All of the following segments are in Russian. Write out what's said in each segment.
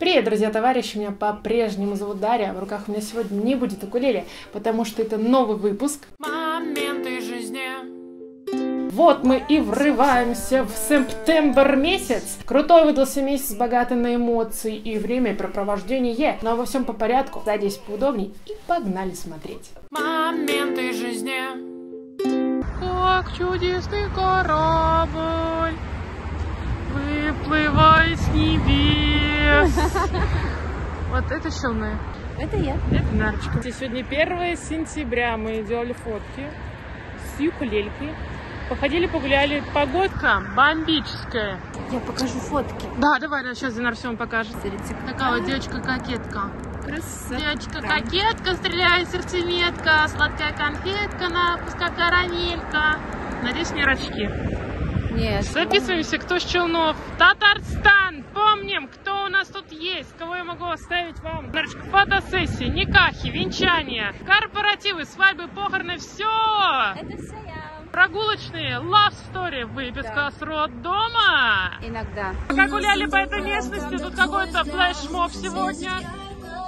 Привет, друзья, товарищи, меня по-прежнему зовут Дарья, в руках у меня сегодня не будет укулеле, потому что это новый выпуск. Моменты жизни. Вот мы и врываемся в сентябрь месяц. Крутой выдался месяц, богатый на эмоции и время препровождение. Но во всем по порядку. Садись поудобней и погнали смотреть. Моменты жизни. Как чудесный корабль выплывает с небес. Вот это челны. Это я. Это Нарочка. Сегодня 1 сентября мы делали фотки с юкулелькой. Походили, погуляли. Погодка бомбическая. Я покажу фотки. Да, давай, да, сейчас Динар все вам покажет. Смотрите, Такая вот девочка-кокетка. красота. Девочка-кокетка, стреляет сердцеметка, сладкая конфетка, на пускай карамелька. Надеюсь, не рачки. Нет. Записываемся, кто с Челнов. Татарстан! Помним, кто у нас тут есть, кого я могу оставить вам. Фотосессии, никахи, венчания, корпоративы, свадьбы, похороны, все! Это все я. Прогулочные, love story, выписка с роддома. Иногда. Пока гуляли по этой местности, тут какой-то флешмоб сегодня.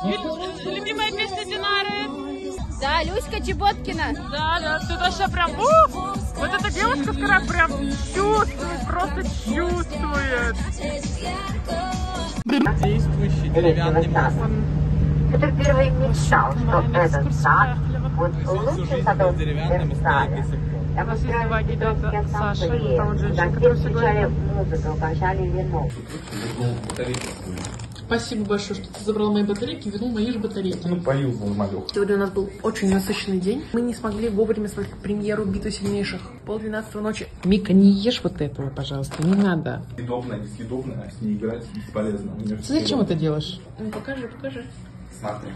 Любимая песня Динары. Да, Люська Чеботкина. Да, да, тут вообще прям, ух, вот эта девушка, которая прям чувствует, просто чувствует. действующий деревянный мост. который впервые мечтал, что этот сад будет садом до сих пор. Там У нас есть два гида, это Саша, это вот женщина, все которая включали говорит. музыку, качали вино. Спасибо большое, что ты забрал мои батарейки и вернул мои же батарейки. Ну, поюзал малюх. Сегодня у нас был очень насыщенный день. Мы не смогли вовремя смотреть премьеру «Битвы сильнейших». Пол двенадцатого ночи. Мика, не ешь вот этого, пожалуйста, не надо. Съедобно, несъедобно, а с ней играть бесполезно. Ты зачем это делаешь? Ну, покажи, покажи. Смотри.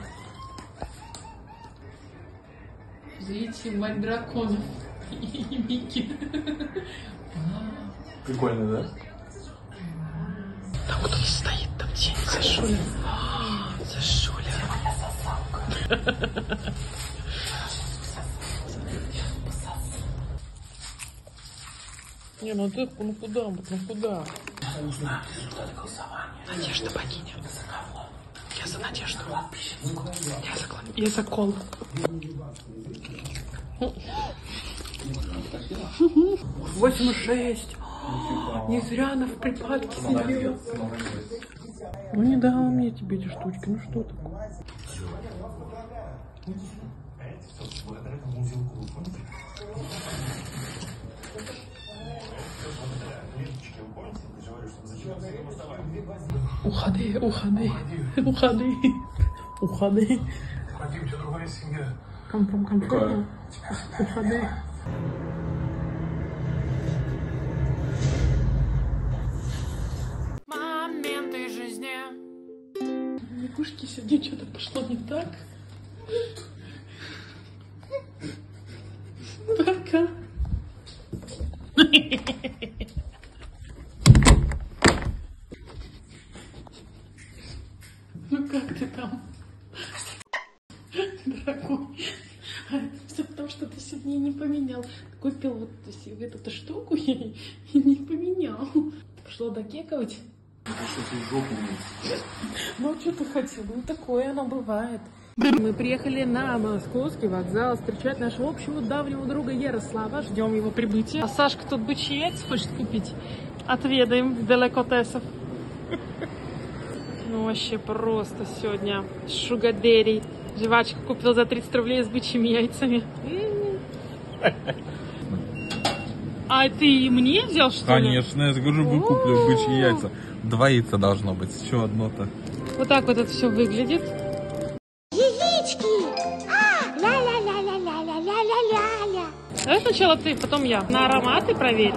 Зрите мать драконов и Мики. Прикольно, да? Там кто-то стоит, там тень. Сашуля. Сашуля. Не, ну ты, ну куда, ну куда? Надежда богиня. Я за Надежду. Я за, кла- я за кол. Восемь шесть. Не зря она в припадке сидела. Ну не дала мне тебе эти штучки, ну что такое? Уходи, уходи, уходи, уходи. Come from, come from. Уходи. Моменты жизни. Лягушки сегодня что-то пошло не так. Пока. Ну как ты там? Дорогой. Все потому, что ты сегодня не поменял. Купил вот эту штуку и, не поменял. Пошло докековать. Ну, а что ты хотел? Ну, такое оно бывает. Мы приехали на московский вокзал встречать нашего общего давнего друга Ярослава. Ждем его прибытия. А Сашка тут бычьи яйца хочет купить. Отведаем деликатесов. Ну, вообще просто сегодня шугадерий. Жвачку купил за 30 рублей с бычьими яйцами. А ты и мне взял, что ли? Конечно, я же говорю, выкуплю бычьи яйца. Два яйца должно быть, еще одно-то. Вот так вот это все выглядит. Давай сначала ты, потом я. На ароматы проверь.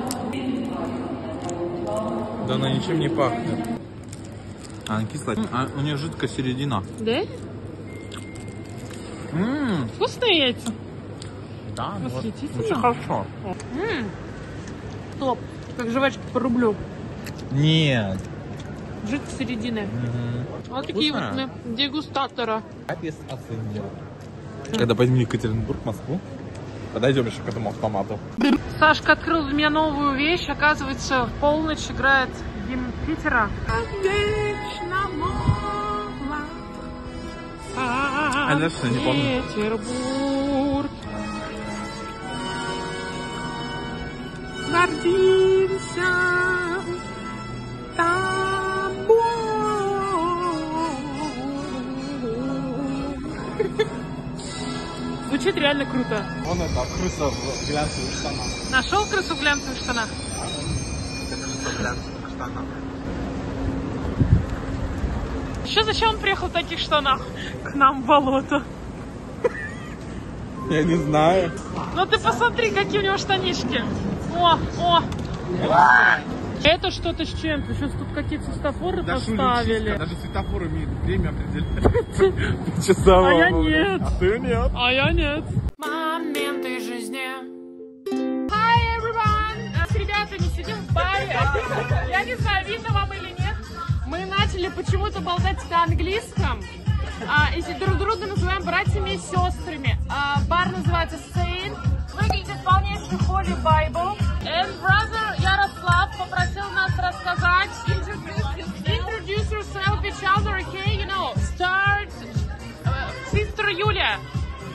Да она ничем не пахнет. А она кислая. А у нее жидкая середина. Да? Ммм, Вкусные яйца. да, вот. Восхитительно. Очень хорошо. Топ. Как жвачки по рублю. Нет. Жить середины. Вот такие вот мы дегустатора. Капец оценил. Когда поедем в Екатеринбург, Москву, подойдем еще к этому автомату. Сашка открыл для меня новую вещь. Оказывается, в полночь играет гимн Питера. Вечно Конечно, не помню. Санкт-Петербург. Гордимся Звучит реально круто. Он это, крыса в глянцевых штанах. Нашел крысу в глянцевых штанах? Крыса в глянцевых штанах. Еще зачем он приехал в таких штанах к нам в болото? Я не знаю. Ну ты посмотри, какие у него штанишки. О, о. Это что-то с чем-то. Сейчас тут какие-то светофоры Да поставили. Даже светофор умеет время определять. Часового. А я нет. А ты нет. А я нет. Моменты жизни. Hi, everyone! Э, С ребятами сидим в баре. Я не знаю, видно вам или нет. Мы начали почему-то болтать на английском. А, и друг друга называем братьями и сестрами. А, бар называется Saint. Выглядит полнейший Holy Bible. And brother Ярослав попросил нас рассказать. Introduce yourself, each other, okay? You know, start. uh, Sister Юля.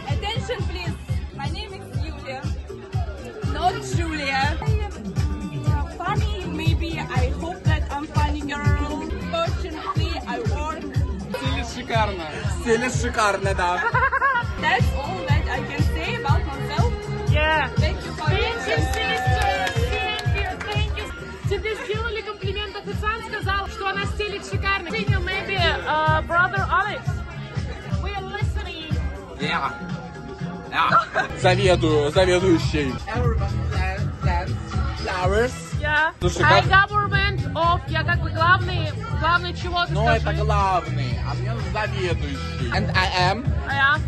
Attention, please. My name is Julia. Not Julia. Стиле шикарно, да. That's all that I can say about myself. Yeah. Thank you for Thank you, sister. Thank you, thank you. Тебе сделали комплимент, официант сказал, что она стелит шикарно. Think you maybe uh, brother Alex. We are listening. Yeah. Yeah. Заведую, заведующий. Flowers. Yeah. Слушай, I как- government of. Я как бы главный, главный чего ты Но скажи? это главный, а мне заведующий. And I am А я?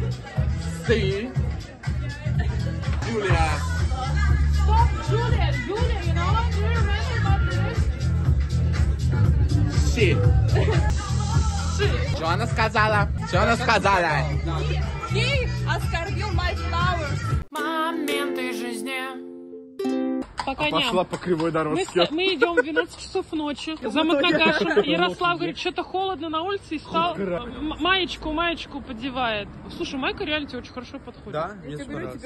C. Юлия. Stop, Julia. Julia, you know? Do you remember about this? She. Что она сказала? Что она сказала? He оскорбил my flowers. Моменты жизни. По коням. Пошла по кривой Мы, дорожке. ста- мы идем в 12 часов ночи за Матнагашем. Ярослав говорит, что-то холодно на улице и стал маечку, маечку подевает. Слушай, майка реально тебе очень хорошо подходит. Да? Мне понравилось.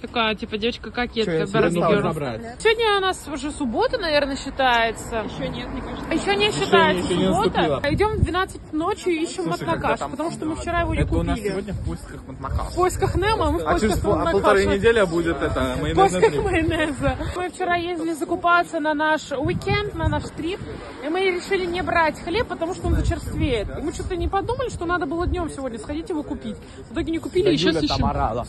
Такая, типа, девочка кокетка, я себе Барби стал Герл. забрать? Сегодня у нас уже суббота, наверное, считается. Еще нет, мне кажется. Еще не считается еще не суббота. наступила. Идем в 12 ночи и ищем там- потому что мы вчера его не Это у нас купили. сегодня в поисках Матмаха. В поисках Немо, мы в А через поисках пол- а полторы Матнагаша. недели будет это В поисках майонеза. Мы вчера ездили закупаться на наш уикенд, на наш трип, и мы решили не брать хлеб, потому что он зачерствеет. И мы что-то не подумали, что надо было днем сегодня сходить его купить. В итоге не купили, и сейчас ищем. орала.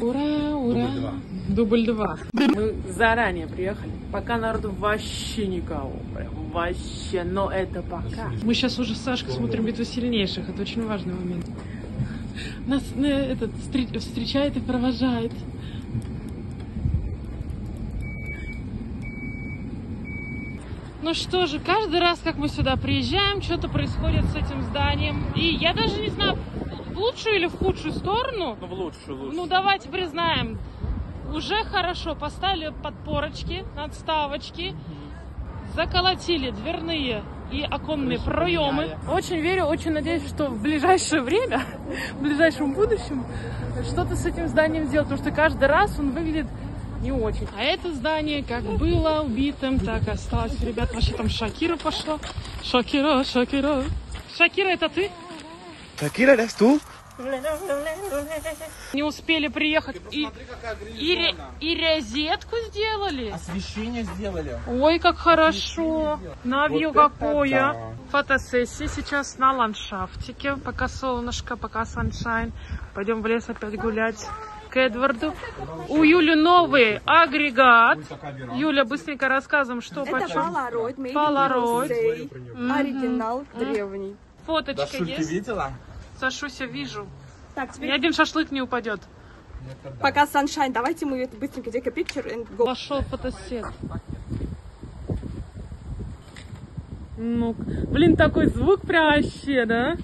Ура, ура. Дубль два. Мы заранее приехали, пока народу вообще никого. Прям вообще, но это пока. Мы сейчас уже с Сашкой смотрим «Битву сильнейших». Это очень важный момент. Нас э, этот, встре- встречает и провожает. Ну что же, каждый раз, как мы сюда приезжаем, что-то происходит с этим зданием. И я даже не знаю, в лучшую или в худшую сторону. Ну, в лучшую, лучше. Ну, давайте признаем, уже хорошо поставили подпорочки, надставочки, заколотили дверные и оконные проемы. Очень верю, очень надеюсь, что в ближайшее время, в ближайшем будущем что-то с этим зданием сделать, потому что каждый раз он выглядит не очень. А это здание как было убитым, так осталось. Ребят, вообще там Шакира пошла. Шакира, Шакира. Шакира, это ты? Шакира, das du? Не успели приехать. И, и, ре- и розетку сделали. Освещение сделали. Ой, как хорошо. Навью Вот это какое. да. Фотосессия сейчас на ландшафтике. Пока солнышко, пока саншайн. Пойдем в лес опять гулять к Эдварду. У Юли новый агрегат. Юля, быстренько рассказываем, что Это почем. Polaroid, Polaroid. Оригинал древний. Фоточка есть. видела? Сашуся, вижу. Так, Ни теперь один шашлык не упадет. пока sunshine, давайте мы это быстренько take a picture and go. Пошел фотосет. Ну, блин, такой звук прям вообще, да?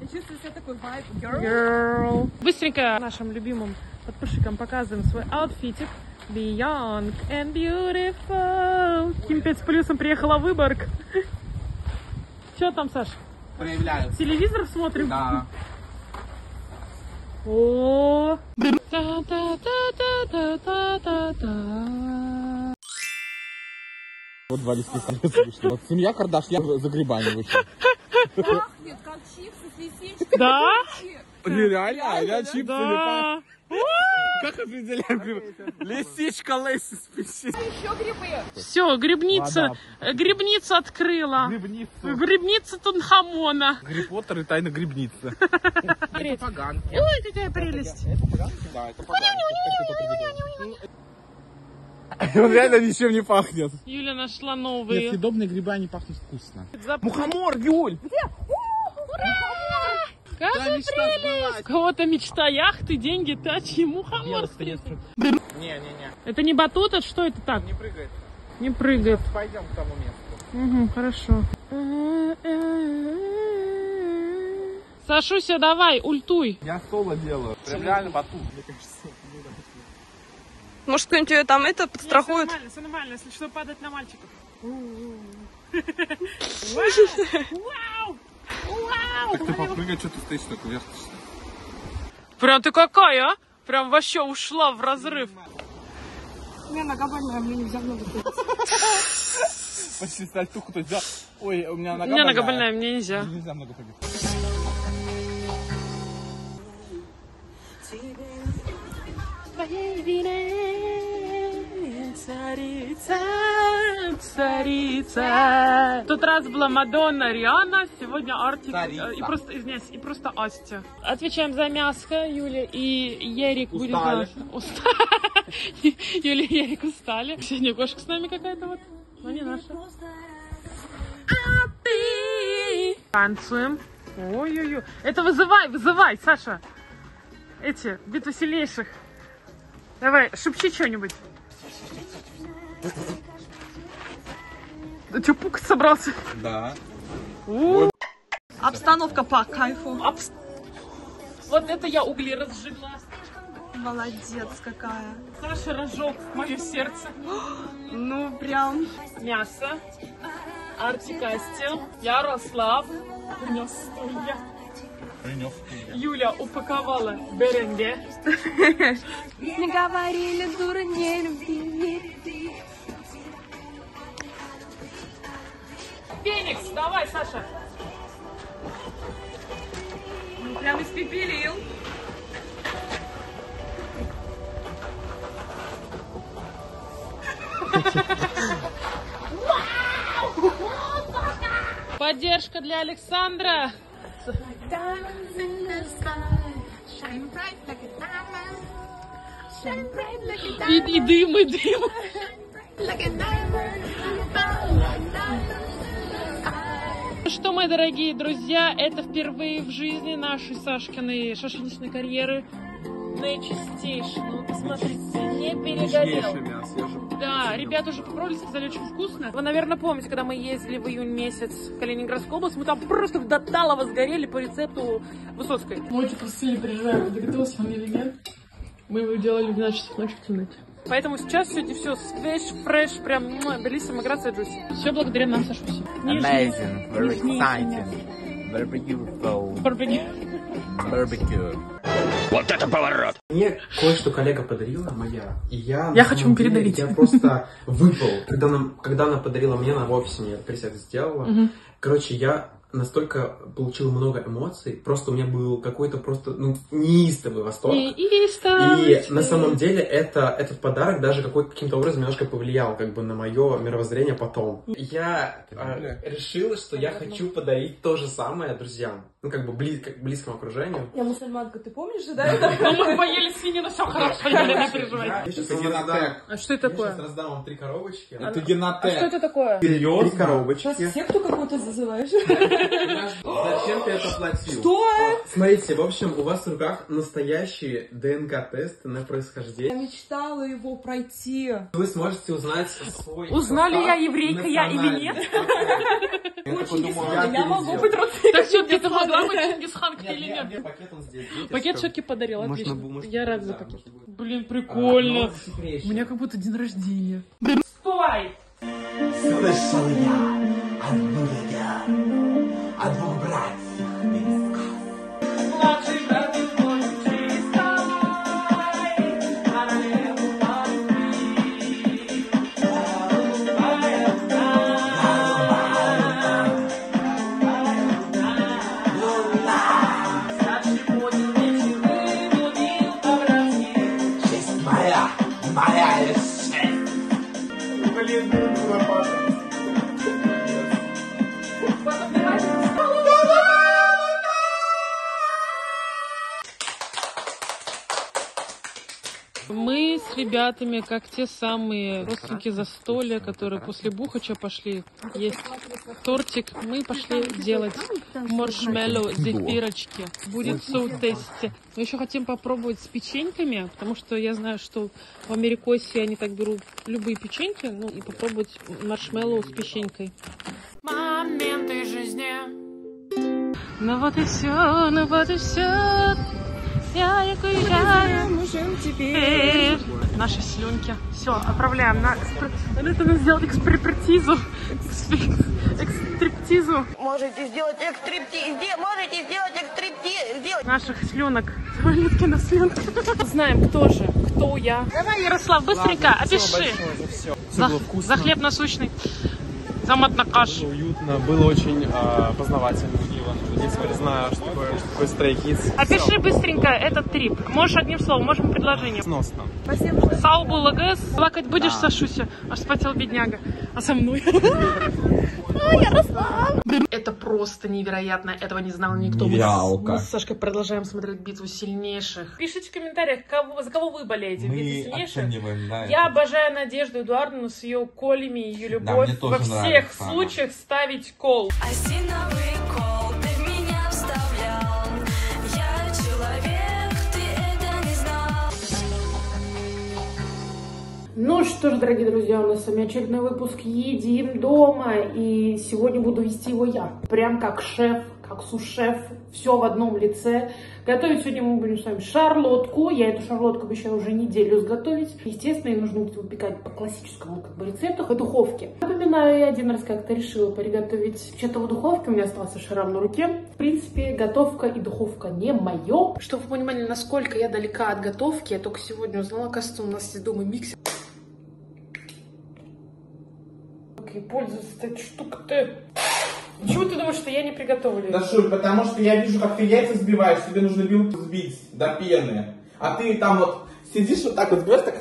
Я чувствую себя такой vibe girl. Girl. Быстренько нашим любимым подписчикам показываем свой аутфитик. Be young and beautiful. Ким 5 с плюсом приехала в Выборг. Че там, Саш? проявляются. Телевизор смотрим? Да. О. Вот два листика вышло. Вот семья Кардашьян за грибами вышла. Пахнет, как чипсы с лисичкой. Да? А я чипсы Да. Как определяем грибы? Лисичка лысый спичи. Еще грибы. Все, грибница, э, грибница открыла. Грибница. Грибница Тунхамона. Гарри Поттер и тайна грибницы. Треть. Поганки. Ой, какая прелесть. Да, это Он реально ничем не пахнет. Юля нашла Нет, новые. съедобные грибы, они пахнут вкусно. Мухомор, Юль! Какая мечта прелесть! У кого-то мечта яхты, деньги, тачи, мухомор. встретил. Не-не-не, Это не батут, это что это так? не прыгай. Не прыгает. Пойдем к тому месту. Угу, хорошо. Сашуся, давай, ультуй. Я соло делаю. Прям реально батут. Может, кто-нибудь ее там это подстрахует? Все нормально, все нормально, если что, падать на мальчиков. Вау! Вау! Так ты Вау! попрыгай, что ты стоишь так вверх? Прям ты какая, а? Прям вообще ушла в разрыв. У меня нога больная, мне нельзя много Почти сальтуху то взял. Ой, у меня У нога меня нога больная, мне нельзя. Нельзя много ходить. Твоей вине царица, царица. В тот раз была Мадонна, Риана, сегодня Артик Царица. и просто, извиняюсь, и просто Астя. Отвечаем за мяско, Юля и Ерик будет Устали. наш. Устали. Юля и Ерик устали. Сегодня кошка с нами какая-то вот, но не наша. А? Танцуем. Ой-ой-ой. Это вызывай, вызывай, Саша. Эти, битву сильнейших. Давай, шепчи что-нибудь. Да что, пукать собрался? Да. У, Обстановка по кайфу. абс- Вот это я угли разжигла. Молодец какая. Саша разжег мое сердце. Ну, прям. Мясо. Артикастил. Ярослав. Принес стулья. Принес. Юля упаковала беренге. Не говорили, дура, не любви. Феникс, давай, Саша. Ну, Прям испепелил. Поддержка для Александра. И, и дым, и дым. Ну Что, мои дорогие друзья, это впервые в жизни нашей Сашкиной шашлычной карьеры наичистейший. Ну, посмотрите, не перегорел. мясо, я же Да, ребята уже попробовали, сказали, очень вкусно. Вы, наверное, помните, когда мы ездили в июнь месяц в Калининградскую область, мы там просто до талого сгорели по рецепту Высоцкой. Мы очень сильно переживаем, доготовился он или нет. Мы его делали в 12 часов ночи в темноте. Поэтому сейчас сегодня все свеж, фреш, прям белиссимо, грация, джуси. Все благодаря нам, Сашусе. Amazing, very exciting, very beautiful Барбекю. barbecue. Мне кое-что коллега подарила моя, и я... Я на хочу деле, передарить. Я просто выпал. Когда она, когда она подарила мне, она в офисе мне присяг сделала. Короче, я настолько получил много эмоций, просто у меня был какой-то просто, ну, неистовый восторг. И на самом деле это, этот подарок даже каким-то образом немножко повлиял как бы на мое мировоззрение потом. Я э, решила, что я хочу подарить то же самое друзьям. Ну, как бы бли- как близкому окружению. Я мусульманка, ты помнишь же, да? мы поели свинину, все хорошо, не переживай. Я сейчас Это раздам, генотек. А что это я сейчас такое? раздам вам три коробочки. Это А что генотек. это такое? Три коробочки. Секту какую-то зазываешь? Зачем ты это платил? Что? Смотрите, в общем, у вас в руках настоящие ДНК-тесты на Я происхождение. мечтала его пройти. Вы сможете узнать свой Узнали я, еврейка я или нет? Я думаю, Я Я могу быть родственником. Так что, ты могла Чингисхана. Чингисханкой Нет, или нет, пакет он здесь. Пакет все-таки подарил, отлично. Я рад за пакет. Блин, А, прикольно. но секретнее. У меня как будто день рождения. Стой! Слышал я от Буря, о двух братьях, ребятами, как те самые родственники застолья, которые после Бухача пошли есть тортик. Мы пошли делать маршмеллоу зефирочки. Будет tasty. Мы еще хотим попробовать с печеньками, потому что я знаю, что в Америкосе они так берут любые печеньки, ну и попробовать маршмеллоу с печенькой. Моменты жизни. Ну вот и все, ну вот и все. Я як уезжаю теперь. Наши слюнки. Все, отправляем на экспр... Это надо сделать экспертизу. Экстриптизу Можете сделать экстриптиз, можете сделать экстриптиз, наших слюнок. Туалетки на слюнки. Знаем, кто же, кто я. Давай, Ярослав, быстренько, опиши. За, за хлеб насущный. За мат на кашу. уютно, было очень а, познавательно. Смотря, знаю, что такое, что такое Stray Kids. Опиши быстренько этот трип. Можешь одним словом, можем предложением. Сносно. Саубу лагес. Плакать будешь, Сашуся? Аж спотел бедняга. А со мной? Это просто невероятно. Этого не знал никто. Нереалка. Мы с Сашкой продолжаем смотреть битву сильнейших. Пишите в комментариях, кого- за кого вы болеете в битве сильнейших. да. Я обожаю Надежду Эдуардовну с ее колями, ее любовь. мне тоже Во всех нравится она. случаях ставить кол. Осиновый кол Ну что ж, дорогие друзья, у нас с вами очередной выпуск «Едим дома», и сегодня буду вести его я. Прям как шеф, как сушеф, все в одном лице. Готовить сегодня мы будем с вами шарлотку. Я эту шарлотку обещаю уже неделю сготовить. Естественно, ее нужно будет выпекать по классическому как бы, рецепту в духовке. Напоминаю, я один раз как-то решила приготовить что-то в духовке, у меня остался шрам на руке. В принципе, готовка и духовка не мое. Чтобы вы понимали, насколько я далека от готовки, я только сегодня узнала, кажется, у нас есть дома миксер. Ей пользоваться этой штукой-то? Почему ты думаешь, что я не приготовлю? Да, Шуль, потому что я вижу, как ты яйца взбиваешь, тебе нужно вилку взбить до пены. А ты там вот сидишь вот так вот взбиваешь, так...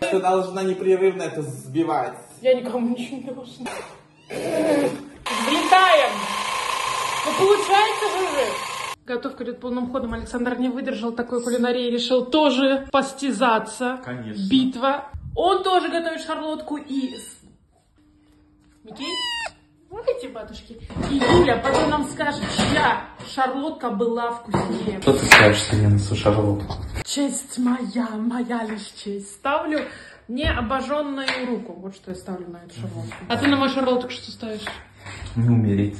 Ты должна непрерывно это взбивать. Я никому ничего не должна. Взлетаем! Ну получается же уже! Готовка идет полным ходом. Александр не выдержал такой кулинарии и решил тоже постязаться. Конечно. Битва. Он тоже готовит шарлотку и... Микей? Ловите, батушки. И Юля потом нам скажет, чья шарлотка была вкуснее. Что ты скажешь, что я несу шарлотку? Честь моя, моя лишь честь. Ставлю необожженную руку. Вот что я ставлю на эту шарлотку. А ты на мою шарлотку что ставишь? Не умереть.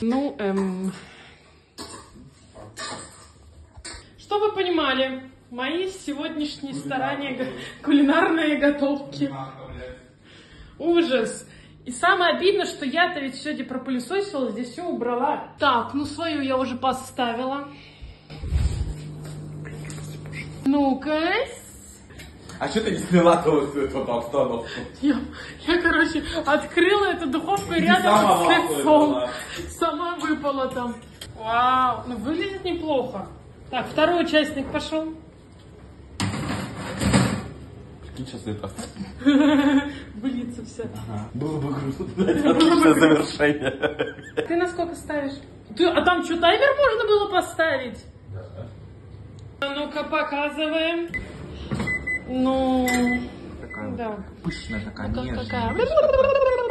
Ну, эм... Что вы понимали? Мои сегодняшние старания, кулинарные готовки. Ужас. И самое обидное, что я-то ведь сегодня пропылесосила, здесь все убрала. Так, ну свою я уже поставила. Ну-ка. А что ты не сняла вот эту обстановку? Я, я, короче, открыла эту духовку и рядом сама с выпала. лицом. Сама выпала там. Вау, ну выглядит неплохо. Так, второй участник пошел. Прикинь, сейчас это Выльется все. Было бы круто. Отличное завершение. Ты на сколько ставишь? Ты, а там что, таймер можно было поставить? А ну-ка, показываем. Ну, да. Пышная такая, нежная. такая.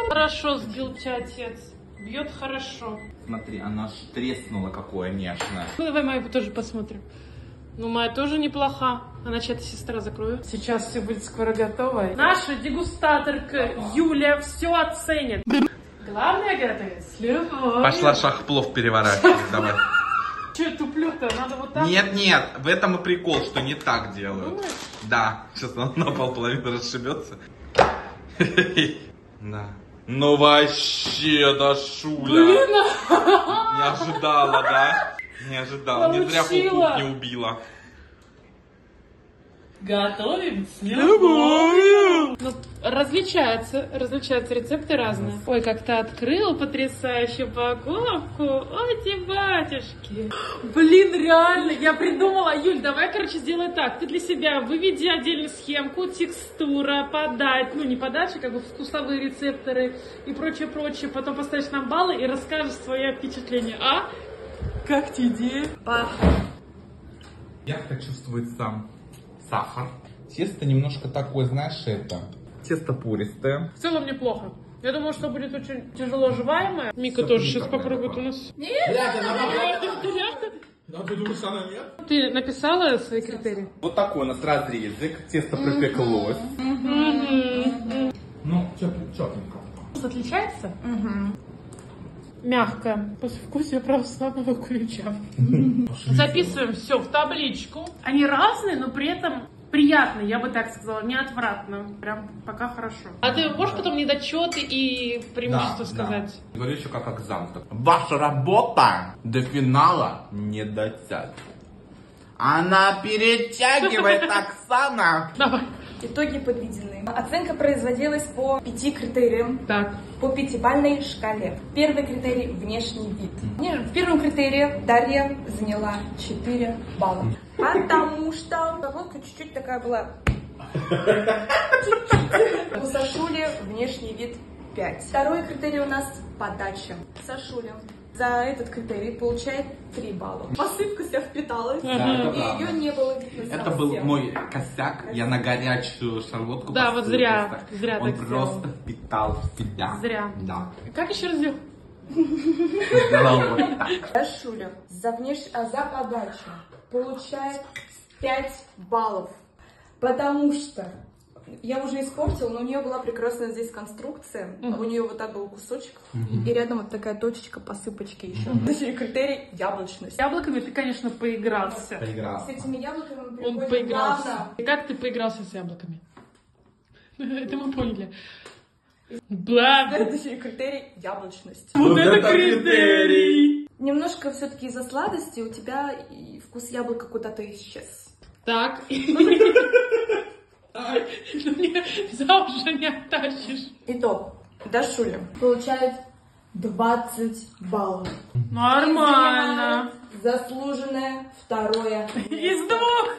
Хорошо сбил тебя отец. Бьет хорошо. Смотри, она ж треснула какое нежное. Ну, давай мою тоже посмотрим. Ну, моя тоже неплоха. Она чья-то сестра закрою. Сейчас все будет скоро готово. Наша дегустаторка Юля все оценит. Главное готовить с любовью. Пошла шахплов переворачивать, давай. Че я туплю-то? Надо вот так? Нет, нет, в этом и прикол, что не так делают. Да, сейчас он на полполовины расшибется. Да. Ну вообще, да шуля. Не ожидала, да? Не ожидала. Не зря Получила. убила. Готовим с любовью. Ну, различаются, различаются рецепты разные. Ой, как ты открыл потрясающую упаковку. Ой, те батюшки. Блин, реально, я придумала. Юль, давай, короче, сделай так. Ты для себя выведи отдельную схемку, текстура, подать, ну, не подача, как бы вкусовые рецепторы и прочее-прочее. Потом поставишь нам баллы и расскажешь свои впечатления. А? Как тебе идея? Пах. Як это чувствует сам? сахар. Тесто немножко такое, знаешь, это, тесто пористое. В целом неплохо. Я думала, что будет очень тяжело жеваемое. Мика тоже сейчас попробует у нас. Да, ты думаешь, она нет? Ты написала свои критерии? Вот такой у нас разрезик, тесто припеклось. Ну, чёпленько. Отличается? Мягкое. Послевкусие православного ключа. Записываем все в табличку. Они разные, но при этом приятные, я бы так сказала, не отвратно. Прям пока хорошо. А ты можешь потом недочеты и преимущества сказать? Говорю еще как экзамен. Ваша работа до финала не дотянет. Она перетягивает Оксана. Давай. Итоги подведены. Оценка производилась по пяти критериям. Так. По пятибалльной шкале. Первый критерий – внешний вид. В первом критерии Дарья заняла 4 балла. Потому что головка чуть-чуть такая была. У Сашули внешний вид 5. Второй критерий у нас подача. Сашуля за этот критерий получает 3 балла. Посыпка себя впиталась, Да, и ее не было видно Это был совсем. мой косяк. Я на горячую шарлотку Да, вот зря, просто. зря Он так просто впитал в себя. Зря. Да. Как еще раз сделал? Сделал. Дашуля за, внеш... а за подачу получает 5 баллов. Потому что я уже испортила, но у нее была прекрасная здесь конструкция. У нее вот так был кусочек. И рядом вот такая точечка посыпочки еще. Точнее, критерий яблочность. С яблоками ты, конечно, поигрался. С Поигрался. этими яблоками мы Он переходим поигрался. плавно. И как ты поигрался с яблоками? Это мы поняли. Бла. Следующий критерий яблочность. Вот это критерий! Немножко все-таки из-за сладости у тебя вкус яблока куда-то исчез. Так. Ай, ну мне за уши не оттащишь. Итог. Дашуля получает 20 баллов. Нормально. Заслуженное второе. Из двух.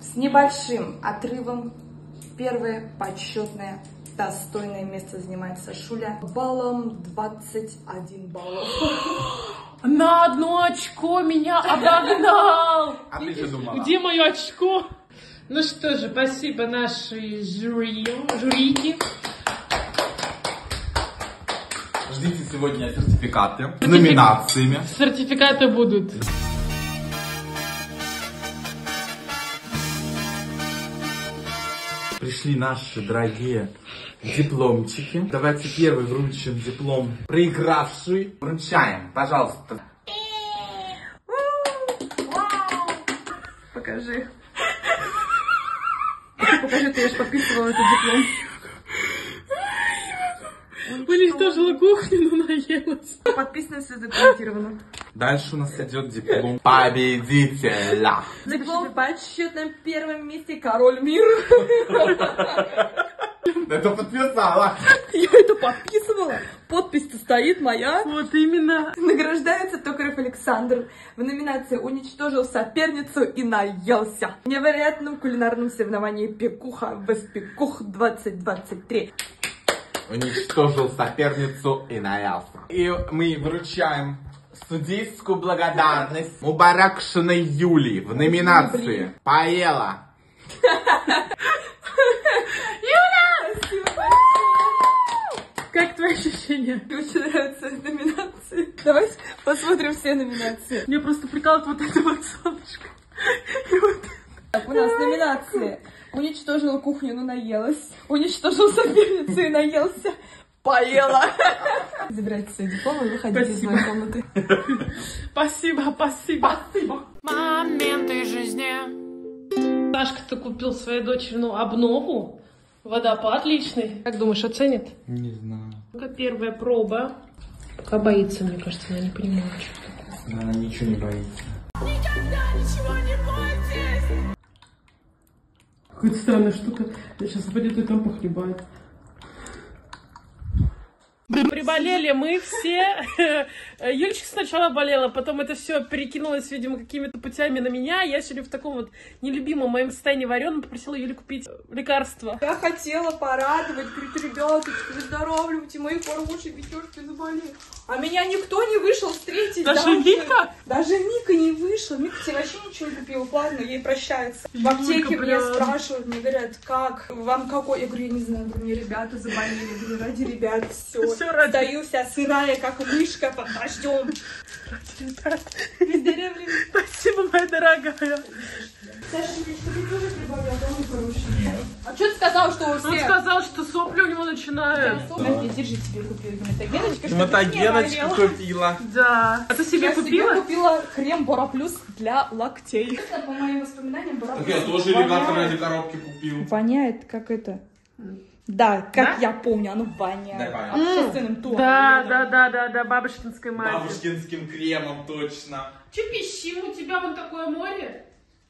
С небольшим отрывом первое почетное достойное место занимает Сашуля баллом 21 баллов. На одно очко меня обогнал. А ты же думала? Где мое очко? Ну что же, спасибо нашей жюри, жюрике. Ждите сегодня сертификаты с номинациями. Сертификаты будут. Пришли наши дорогие дипломчики. Давайте первый вручим диплом проигравший. Вручаем, пожалуйста. Покажи. Покажи, ты я же подписывала этот диплом. Уничтожила кухню, но наелась. Подписано, все задокументировано. Дальше у нас идет диплом победителя. Диплом в почетном первом месте король мира. Это подписала. Я это подписывала. Подпись-то стоит моя. Вот именно. Награждается Токарев Александр. В номинации «Уничтожил соперницу и наелся». В невероятном кулинарном соревновании «Пекуха» в Пекух 2023. Уничтожил соперницу и наелся. И мы вручаем судейскую благодарность Мубаракшиной Юли в номинации «Поела». Как твои ощущения? Мне очень нравятся номинации. Давайте посмотрим все номинации. Мне просто прикалывает вот это вот солнышко. И вот. Так, у нас номинации. Уничтожила кухню, но наелась. Уничтожил соперницу и наелся. Поела. Забирайте свои дипломы и выходите из моей комнаты. Спасибо, спасибо. Спасибо. Моменты жизни. Сашка-то купил своей дочери ну, обнову. Водопад личный. Как думаешь, оценит? Не знаю. Ну-ка, первая проба. Пока боится, мне кажется, она не понимает, что такое. Она ничего не боится. Какая-то странная штука. Сейчас пойдет и там похлебает. Приболели мы все. Юлечка сначала болела, потом это все перекинулось, видимо, какими-то путями на меня. Я сегодня в таком вот нелюбимом моем состоянии вареном попросила Юлю купить лекарство. Я хотела порадовать, говорит, ребяточки, выздоравливайте, мои хорошие пятерки заболели. А меня никто не вышел встретить. Даже Вика? Даже Мика не вышла. Мика тебе вообще ничего не купила. Ладно, ей прощается. В аптеке меня спрашивают, мне говорят, как, вам какой? Я говорю, я не знаю, мне ребята заболели. Я говорю, ради ребят, все. Всё ради- Стою вся сырая, как мышка под дождем. Спасибо, моя дорогая. Саша, тоже прибавил, хороший? А что ты сказал, что у Он всех? сказал, что сопли у него начинают. На, держи, тебе купила болела. купила. Да. А ты себе Я купила? себе купила крем Бора Плюс для локтей. По моим воспоминаниям, Бора Так Плюс я тоже ребята ради коробки купил. Воняет, как это? Да, как Да? я помню, оно воняет. Да. Общественным тоном. Да, да, да, да, да, бабушкинской мазью. Бабушкинским кремом точно. Че пищим? У тебя вон такое море?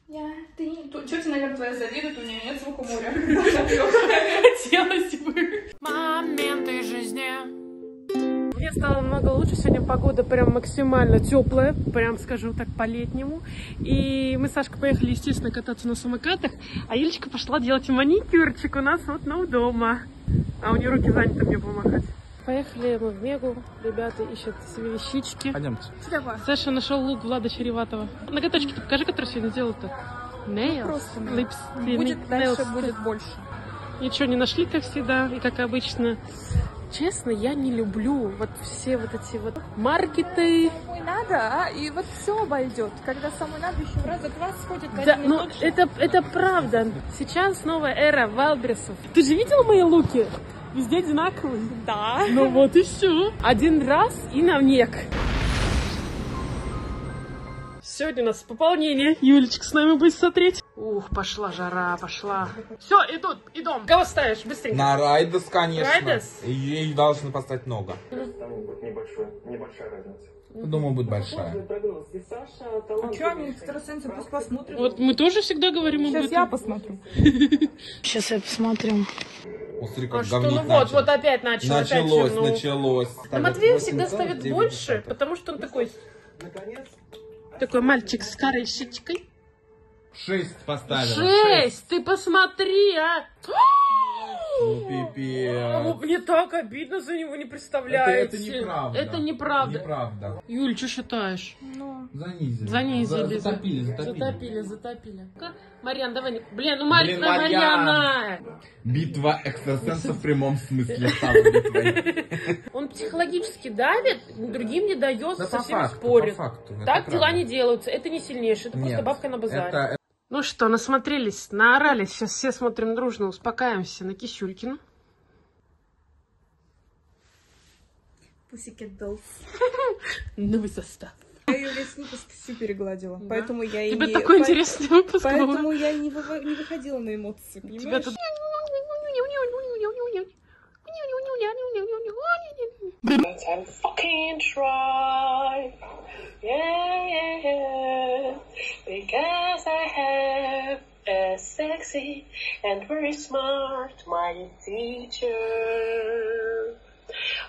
Я, ты... Тетя, наверное, твоя завидует, у нее нет звука моря. Хотелось бы. Моменты жизни. Мне стало намного лучше. Сегодня погода прям максимально теплая, прям скажу так по-летнему. И мы с Сашкой поехали, естественно, кататься на самокатах, а Юлечка пошла делать маникюрчик у нас вот на дома. А у нее руки заняты мне помахать. Поехали мы в Мегу. Ребята ищут себе вещички. Пойдемте. Саша нашел лук Влада Череватова. Ноготочки ты покажи, который сегодня сделал-то. Nails, Просто lips, Будет nails. дальше, будет больше. Ничего не нашли, как всегда, и как обычно. Честно, я не люблю вот все вот эти вот маркеты. Самой надо, а? И вот все обойдет. Когда самой надо, еще раза два сходит Да, ну это, это правда. Сейчас новая эра Валбересов. Ты же видела мои луки? Везде одинаковые. Да. Ну вот все. Один раз и на век. Сегодня у нас пополнение. Юлечка с нами будет смотреть. Ух, пошла жара, пошла. Все, идут, идем. Кого ставишь? Быстренько. На Райдес, конечно. Райдес? Ей должны поставить много. Там будет небольшой, небольшая разница. Думаю, будет большая. А что, мне экстрасенсы пусть посмотрят. Вот мы тоже всегда говорим об Сейчас этом. я посмотрю. Сейчас я посмотрю. Смотри, А как что, говнить ну вот, начал. вот опять начал. опять Началось, чернул. началось. А Матвей всегда ставит больше, потому что он такой, такой мальчик с корешечкой. Шесть поставила. Шесть! Ты посмотри, а! Ну, пипец. Мне так обидно за него, не Это, представляете. это неправда. Это неправда. Неправда. Юль, что считаешь? Занизили. Занизили. За- Затопили, затопили. Затопили, затопили. Марьян, давай. не- Блин, ну Марь... Блин. Марьяна! Битва экстрасенсов в прямом смысле стала битвой. Он психологически давит, другим не дает, Да со всеми факту, спорит. факту, это так правда. дела не делаются. Это не сильнейшее, это просто бабка на базаре. это- Ну что, насмотрелись, наорались. Сейчас все смотрим дружно, успокаиваемся на Кисюлькину. Pussycat Dolls. Новый состав. Я ее весь выпуск всю перегладила. Поэтому я и Тебе не... такой по- интересный выпуск был. Поэтому я не, выва- не выходила на эмоции, Тебя Let's fucking try. Yeah, yeah, yeah. Because I have a sexy and very smart my teacher.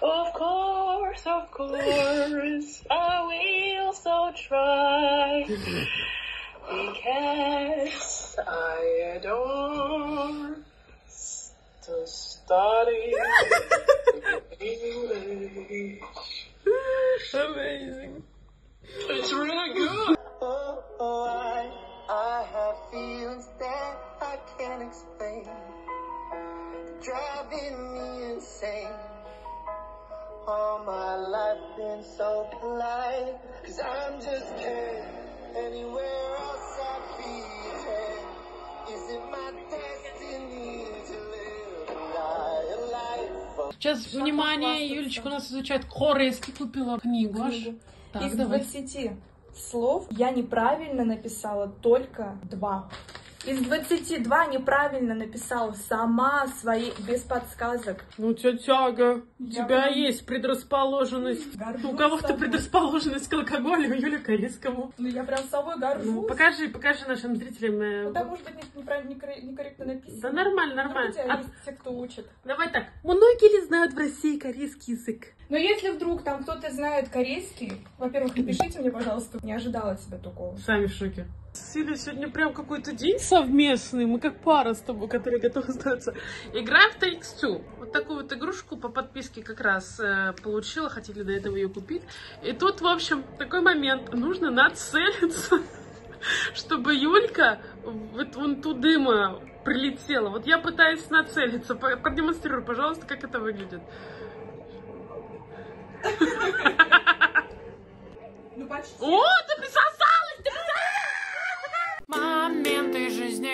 Of course, of course, I will so try. Because I adore study English. Amazing. It's really good. Oh, oh, I, I have feelings that I can't explain. Driving me insane. All my life been so polite. Cause I'm just kidding. Anywhere else I'd be. Is it my destiny Сейчас, внимание, Юлечка у нас изучает корейский, купила книгу. аж. Так, Из давай. 20 слов я неправильно написала только два. Из 22 неправильно написала сама свои, без подсказок. Ну, тетяга, у Я тебя прям есть предрасположенность. горжусь у кого-то предрасположенность к алкоголю, у Юли корейскому. Ну, я прям собой горжусь. Ну, покажи, покажи нашим зрителям. э, Это может быть не- неправильно, некорре- некорректно написано. Да нормально, Ну, нормально. хотя А- есть те, кто учит. Давай так. Многие ли знают в России корейский язык? Но если вдруг там кто-то знает корейский, во-первых, напишите мне, пожалуйста, не ожидала от себя такого. Сами в шоке. Силя, сегодня прям какой-то день совместный. Мы как пара с тобой, которые готовы сдаться. Играем в TX2. Вот такую вот игрушку по подписке как раз э, получила. Хотели до этого ее купить. И тут, в общем, такой момент. Нужно нацелиться, чтобы Юлька вот вон ту дыма прилетела. Вот я пытаюсь нацелиться. Продемонстрируй, пожалуйста, как это выглядит. Ну, почти. О, ты присосалась! Ты Моменты жизни.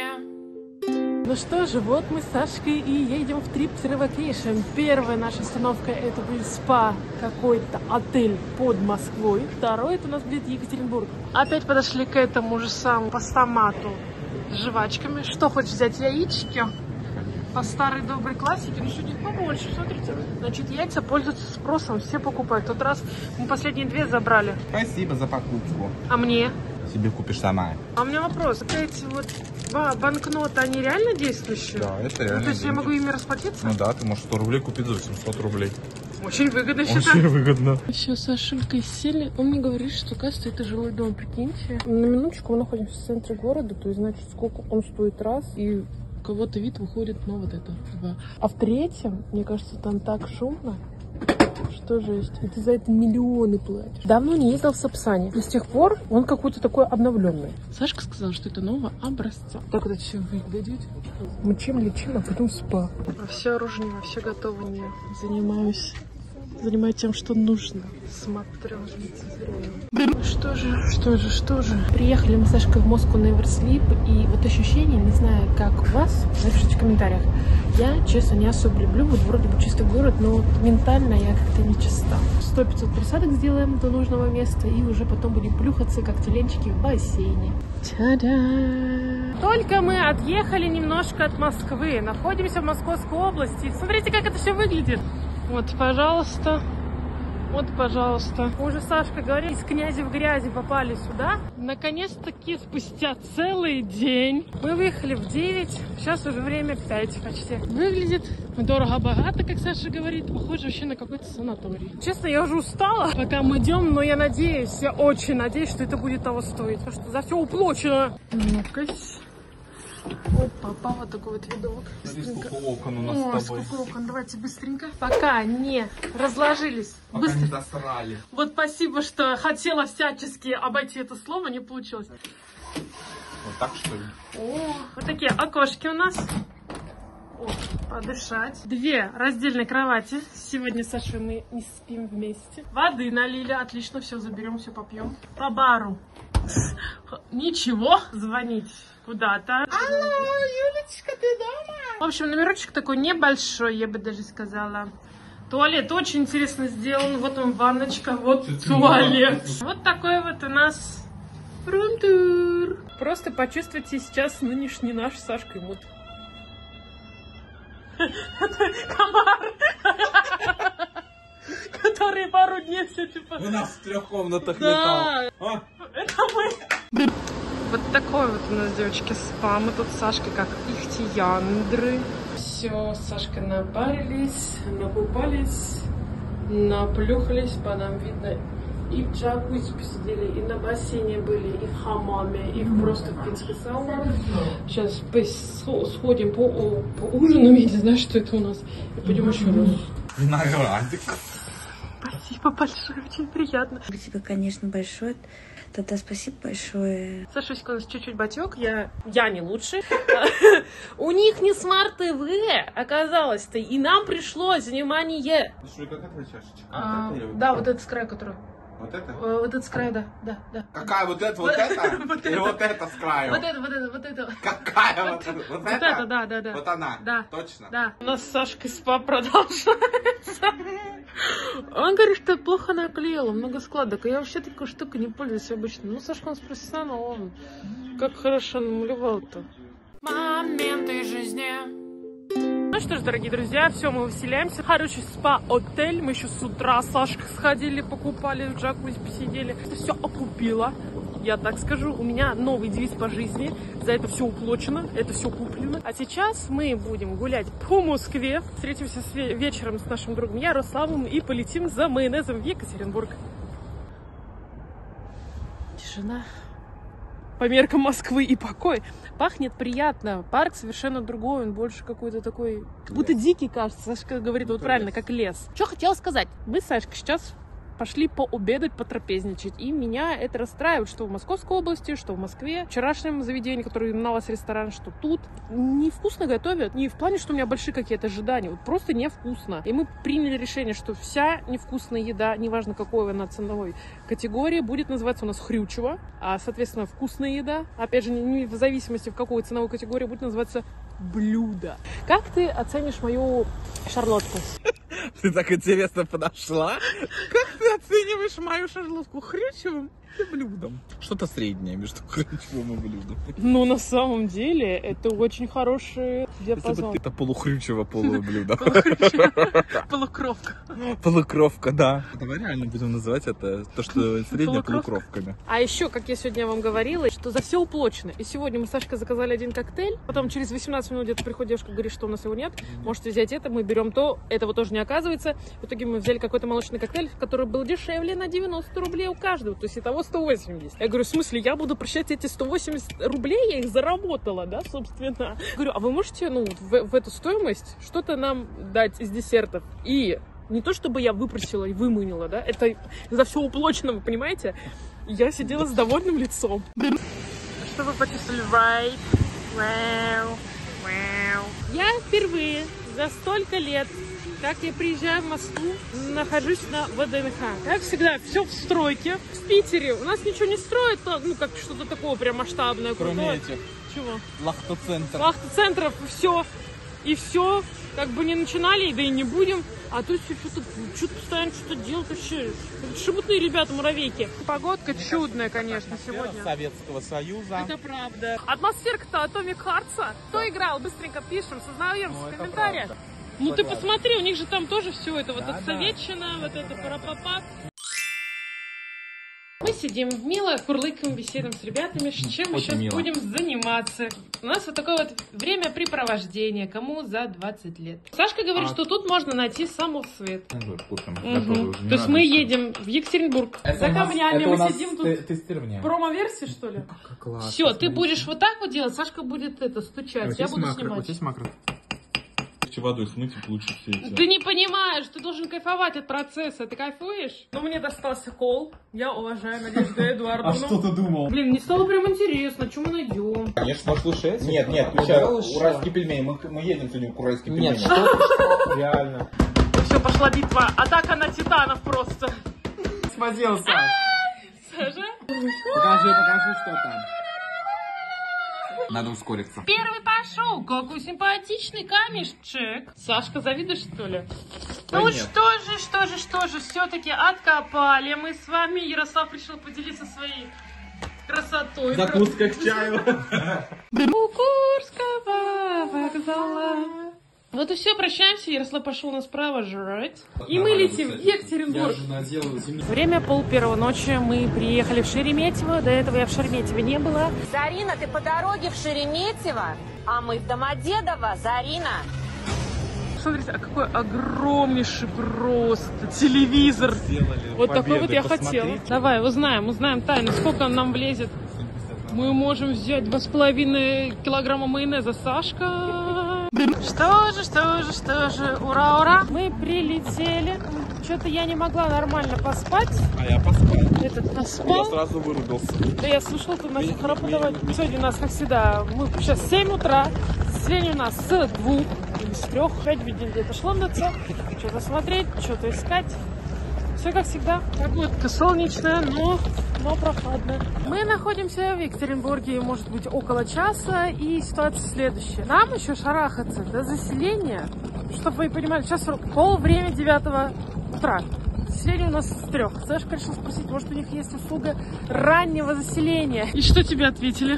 Ну что же, вот мы с Сашкой и едем в трип Vacation. Первая наша остановка это будет спа, какой-то отель под Москвой. Второй это у нас будет Екатеринбург. Опять подошли к этому же самому постамату с жвачками. Что хочешь взять, яички? По старой доброй классике, но сегодня побольше, смотрите. Значит, яйца пользуются спросом, все покупают. В тот раз мы последние две забрали. Спасибо за покупку. А мне? Себе купишь сама. А у меня вопрос. Эти вот ба- банкноты, они реально действующие? Да, это Ну, реально то есть я деньги. могу ими расплатиться? Ну да, ты можешь 100 рублей купить за 800 рублей. Очень выгодно, Очень считаю. выгодно. Еще с Сашулькой сели. Он мне говорит, что, кажется, это жилой дом, прикиньте. На минуточку мы находимся в центре города, то есть, значит, сколько он стоит раз, и у кого-то вид выходит на вот это. Два. А в третьем, мне кажется, там так шумно, что жесть. И ты за это миллионы платишь. Давно не ездил в Сапсане. И с тех пор он какой-то такой обновленный. Сашка сказала, что это нового образца. Так вот это все выглядит. Мы чем лечим, а потом спа. Во все оружие, во все готовы Занимаюсь занимаюсь тем, что нужно. Смотрю, Ну Что же, что же, что же. Приехали мы с Сашкой в Москву на Эверслип, и вот ощущение, не знаю, как у вас, напишите в комментариях. Я, честно, не особо люблю, вот вроде бы чистый город, но вот ментально я как-то не чиста. 100-500 присадок сделаем до нужного места, и уже потом будем плюхаться, как теленчики в бассейне. Та-да! Только мы отъехали немножко от Москвы, находимся в Московской области. Смотрите, как это все выглядит. Вот, пожалуйста. Вот, пожалуйста. Уже Сашка говорит, из князя в грязи попали сюда. Наконец-таки, спустя целый день, мы выехали в 9, сейчас уже время 5 почти. Выглядит дорого-богато, как Саша говорит, похоже вообще на какой-то санаторий. Честно, я уже устала, пока мы идем, но я надеюсь, я очень надеюсь, что это будет того стоить, потому что за все уплочено. Ну-ка. Опа, попал вот такой вот видок. Смотри, сколько окон у нас О, с тобой. сколько окон. Давайте быстренько. Пока не разложились. Пока Быстро. не досрали. Вот спасибо, что хотела всячески обойти это слово, не получилось. Вот так что ли? О, вот такие окошки у нас. О, подышать. Две раздельные кровати. Сегодня с Сашей мы не спим вместе. Воды налили. Отлично, все заберем, все попьем. По бару. Ничего. Звонить куда-то. Алло, Юлечка, ты дома? В общем, номерочек такой небольшой, я бы даже сказала. Туалет очень интересно сделан. Вот он, ванночка, вот туалет. Вот такой вот у нас рум-тур. Просто почувствуйте сейчас нынешний наш с Сашкой мут. Это комар, который пару дней все типа... У нас в трех комнатах Да. летал. А? Это мы. Вот такой вот у нас, девочки, спа. Мы тут с Сашкой как ихтияндры. Все, с Сашкой напарились, накупались, наплюхались, по нам видно. И в джакузи посидели, и на бассейне были, и в хамаме, и в просто в финской сауне. Сейчас сходим по, по ужину, я не знаю, что это у нас. И пойдем еще раз. Виноградик. Спасибо большое, очень приятно. Спасибо, конечно, большое. Тогда спасибо большое. Сашуська у нас чуть-чуть батек, я, я не лучше. У них не smart TV оказалось-то, и нам пришлось, внимание. Слушай, как это чашечка? А, или Да, вот этот с края, который. Вот это? э, Вот этот с края, да, да, да. Какая вот это, вот это? Вот Или это. вот это с краю? Вот это, вот это, вот это. Какая вот это? Вот Вот это? это, да, да, да. Вот она? Да. Точно? Да. У нас с Сашкой спа продолжается. Он говорит, что плохо наклеила, много складок. А я вообще такой штукой не пользуюсь обычно. Ну, Сашка у нас профессионал, он как хорошо намалевал-то. Моменты жизни. Ну что ж, дорогие друзья, все, мы выселяемся. Хороший спа-отель. Мы еще с утра с сходили, покупали, в джакузи посидели. Это все окупило. Я так скажу, у меня новый девиз по жизни. За это все уплочено, это все куплено. А сейчас мы будем гулять по Москве. Встретимся с ве- вечером с нашим другом Ярославом и полетим за майонезом в Екатеринбург. Тишина по меркам Москвы и покой. Пахнет приятно. Парк совершенно другой, он больше какой-то такой, как будто дикий кажется. Сашка говорит вот правильно, как лес. Что хотела сказать? Мы с Сашкой сейчас пошли пообедать, потрапезничать. И меня это расстраивает, что в Московской области, что в Москве. В вчерашнем заведении, которое именовалось ресторан, что тут невкусно готовят. Не в плане, что у меня большие какие-то ожидания, вот просто невкусно. И мы приняли решение, что вся невкусная еда, неважно какой она ценовой категории, будет называться у нас хрючево. А, соответственно, вкусная еда, опять же, не- в зависимости в какой ценовой категории, будет называться блюдо. Как ты оценишь мою шарлотку? Ты так интересно подошла. Как ты оцениваешь мою шарлотку хрючевым и блюдом? Что-то среднее между хрючевым и блюдом. Ну, на самом деле, это очень хороший Если бы диапазон. ты это полухрючево полублюдо. Полукровка. Полукровка, да. Давай реально будем называть это то, что среднее Полукровка. полукровками. А еще, как я сегодня вам говорила, что за все уплочено. И сегодня мы с Сашкой заказали один коктейль, потом через 18 минут где-то приходит девушка, говорит, что у нас его нет, можете взять это, мы берем то, этого тоже не оказывается. В итоге мы взяли какой-то молочный коктейль, который был дешевле на 90 рублей у каждого, то есть итого 180. Я говорю, в смысле, я буду прощать эти 180 рублей, я их заработала, да, собственно. Говорю, а вы можете, ну, в, в эту стоимость что-то нам дать из десертов? И не то чтобы я выпросила и выманила, да, это за все уплочено, вы понимаете? Я сидела с довольным лицом. Что вы почувствовали? Вайб. Вау. Вау. Я впервые за столько лет, как я приезжаю в Москву, нахожусь на ВДНХ. Как всегда, все в стройке. В Питере у нас ничего не строят, ну, как что-то такого прям масштабное, Кроме крутое. этих Чего? лахтоцентр. Лахта-центров, и все. И все. Как бы не начинали, да и не будем. А тут все что-то, что-то постоянно что-то делают вообще. Шебутные ребята, муравейки. Погодка чудная, конечно, сегодня. Советского Союза. Это правда. Атмосферка-то Atomic Hearts. Кто играл? Быстренько пишем, сознаемся в комментариях. Ну ты посмотри, у них же там тоже все это, вот Да, эта да. советчина, вот это парапапа. Мы сидим мило, курлыкаем, беседуем с ребятами, чем мы сейчас мило. будем заниматься. У нас вот такое вот времяпрепровождение, кому за 20 лет. Сашка говорит, А- что тут можно найти самосвет. Кушаем, Мгм. То есть мы едем в Екатеринбург. за камнями мы сидим тут. тестирование. Промо-версии, что ли? Класс. Все, ты будешь вот так вот делать, Сашка будет это стучать, я буду снимать. макро? Водой смыть и получить все эти. Ты не понимаешь, ты должен кайфовать от процесса. Ты кайфуешь? Ну, мне достался кол. Я уважаю Надежду Эдуардовну. А что ты думал? Блин, мне стало прям интересно, что мы найдем. Конечно, можешь лучше эти. Нет, нет, уральские пельмени. Мы, мы едем сегодня к уральским Нет, пельменям. что ты? Реально. Все, пошла битва. Атака на титанов просто. Саш. Саша? Покажи, покажи, что там. Надо ускориться. Первый пошел. Какой симпатичный камешек. Сашка, завидуешь, что ли? Да ну нет. что же, что же, что же, все-таки откопали мы с вами. Ярослав решил поделиться своей красотой. Закуска к чаю. У Курского вокзала. Вот и все, прощаемся. Ярослав пошел нас провожать. И мы летим в Екатеринбург. Время пол первого ночи. Мы приехали в Шереметьево. До этого я в Шереметьеве не была. Зарина, ты по дороге в Шереметьево, а мы в Домодедово, Зарина. Смотрите, а какой огромнейший просто телевизор. Вот такой вот я хотела. Давай, узнаем, узнаем тайну, сколько он нам влезет. Мы можем взять два с половиной килограмма майонеза, Сашка. Что же, что же, что же, ура, ура. Мы прилетели. Что-то я не могла нормально поспать. А я поспал. Этот Я поспал. сразу вырубился. Да я слышала, ты начал храпотовать. Сегодня у нас, как всегда, мы сейчас 7 утра. Сегодня у нас с двух или с трех. Опять видели где-то шландаться. Что-то смотреть, что-то искать. Все как всегда. Погодка солнечная, но, но прохладная. Мы находимся в Екатеринбурге, может быть, около часа. И ситуация следующая. Нам еще шарахаться до заселения. Чтобы вы понимали, сейчас пол время девятого утра. Заселение у нас с трех. Сашка решил спросить, может у них есть услуга раннего заселения. И что тебе ответили?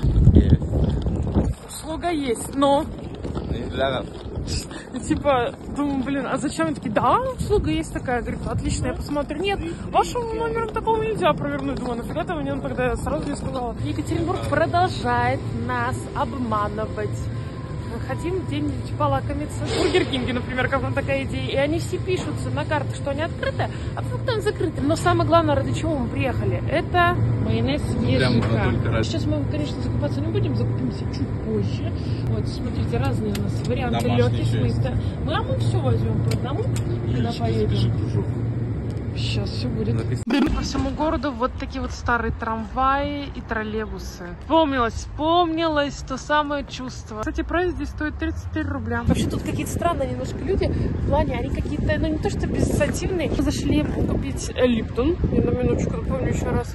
услуга есть, но Для нас. Типа, думаю, блин, а зачем? Они такие, да, услуга есть такая. Говорит, отлично, я посмотрю. Нет, вашим номером такого нельзя провернуть. Думаю, нафига ты мне тогда сразу не сказала. Екатеринбург продолжает нас обманывать. Хотим где-нибудь полакомиться. В Бургер Кинге, например, как вам такая идея. И они все пишутся на картах, что они открыты, а потом закрыты. Но самое главное, ради чего мы приехали, это майонез ежика. Сейчас мы, конечно, закупаться не будем, закупимся чуть позже. Вот, смотрите, разные у нас варианты легких. Мы, а мы все возьмем по одному, когда поедем. Сейчас все будет. По всему городу вот такие вот старые трамваи и троллейбусы. Вспомнилось, вспомнилось то самое чувство. Кстати, проезд здесь стоит 33 рубля. Вообще тут какие-то странные немножко люди. В плане, они какие-то, ну не то что безинициативные. Мы Зашли купить Липтон. Я на минуточку напомню еще раз.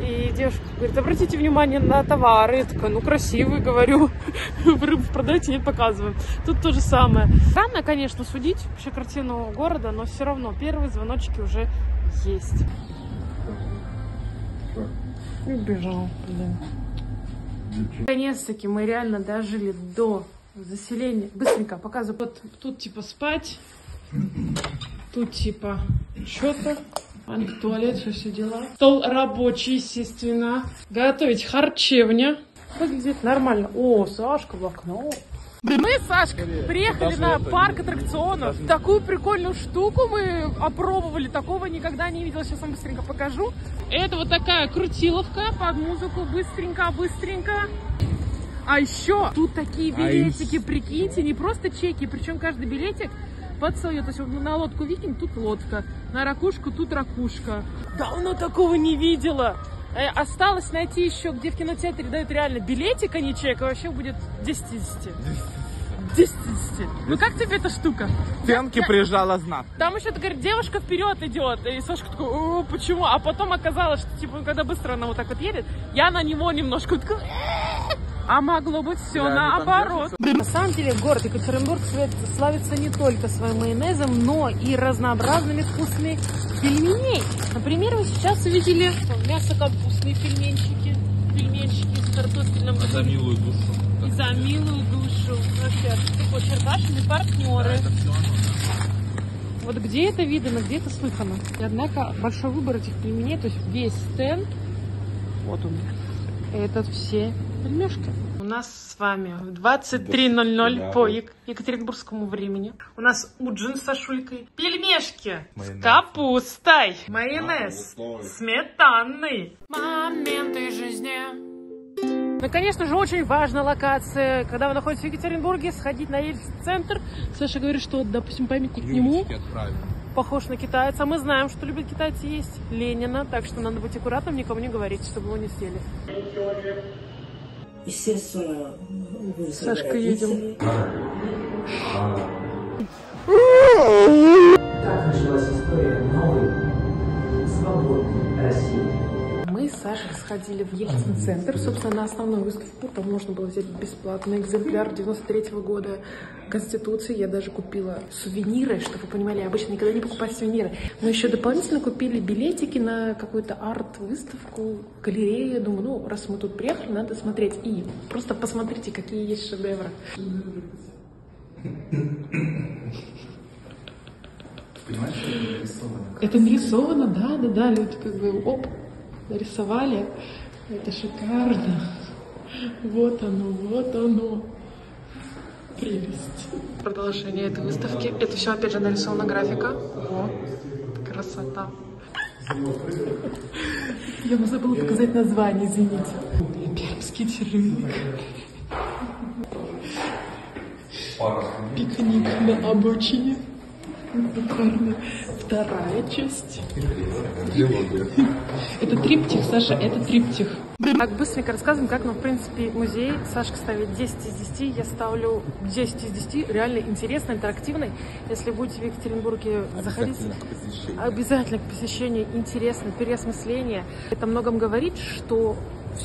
И девушка говорит, обратите внимание на товары. Я такая, ну красивый, говорю. Вы рыбу продаете, нет, показываем. Тут то же самое. Странно, конечно, судить вообще картину города, но все равно первые звоночки уже есть. Убежал, блин. Наконец-таки мы реально дожили до заселения. Быстренько показываю. Вот тут типа спать. Тут типа что-то. Туалет, все, все дела. Стол рабочий, естественно. Готовить харчевня. Выглядит нормально. О, Сашка в окно. Мы с Сашкой приехали на парк аттракционов. Такую прикольную штуку мы опробовали. Такого никогда не видела. Сейчас вам быстренько покажу. Это вот такая крутиловка под музыку. Быстренько, быстренько. А еще тут такие билетики, прикиньте, не просто чеки, причем каждый билетик под свое. То есть на лодку викинг, тут лодка, на ракушку, тут ракушка. Давно такого не видела. Э, Осталось найти еще, где в кинотеатре дают реально билетик, а не чек, и вообще будет 10 из 10. 10 из 10. Ну как тебе эта штука? Стенки прижала знак. Там еще, говорит, девушка вперед идет. И Сашка такой, «О, почему? А потом оказалось, что, типа, когда быстро она вот так вот едет, я на него немножко такой. А могло быть все Да, наоборот. На самом деле город Екатеринбург славит- славится не только своим майонезом, но и разнообразными вкусными пельменей. Например, вы сейчас увидели мясо-капустные пельменчики, пельменчики с картофельным За милую душу. и за милую душу. Вообще, такой черкашины партнеры. Вот где это видно, где это слыхано. И однако большой выбор этих пельменей, то есть весь стенд, вот он, это все пельмешки. У нас с вами в 23.00 Да. по ек- екатеринбургскому времени. У нас уджин с сашулькой. Пельмешки с Майонез. капустой. Майонез. Капустой. Сметанный. Моменты жизни. Ну, конечно же, очень важная локация. Когда вы находитесь в Екатеринбурге, сходить на Ельцин-центр. Саша говорит, что, допустим, памятник нему Юлечки отправим. похож на китайца. Мы знаем, что любят китайцы есть Ленина, так что надо быть аккуратным, никому не говорить, чтобы его не съели. Естественно, Сашка, едем. Так началась история новой, свободной России. Сашей сходили в Ельцин-центр, собственно, на основную выставку. Там можно было взять бесплатный экземпляр 93 года Конституции. Я даже купила сувениры, чтобы вы понимали, я обычно никогда не покупаю сувениры. Мы еще дополнительно купили билетики на какую-то арт-выставку, галерею. Думаю, ну, раз мы тут приехали, надо смотреть. И просто посмотрите, какие есть шедевры. Понимаешь, это нарисовано? Это нарисовано, да, да, да, люди как бы, оп, нарисовали. Это шикарно. Вот оно, вот оно. Прелесть. Продолжение этой выставки. Это все, опять же, нарисована графика. О, красота. Я бы забыла показать название, извините. Пермский червяк. Пикник на обочине. Буквально вторая часть. Это триптих, Саша, это триптих. Так, быстренько рассказываем, как нам, в принципе, музей. Сашка ставит 10 из 10, я ставлю 10 из 10. Реально интересно, интерактивный. Если будете в Екатеринбурге заходить, обязательно к посещению интересно, переосмысление. Это многом говорит, что